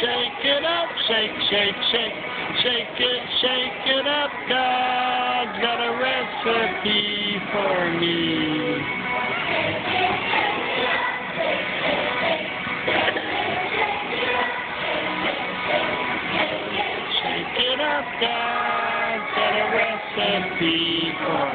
shake it up, shake, shake, shake, shake it, shake it up. God's got a recipe for me. God's got a recipe for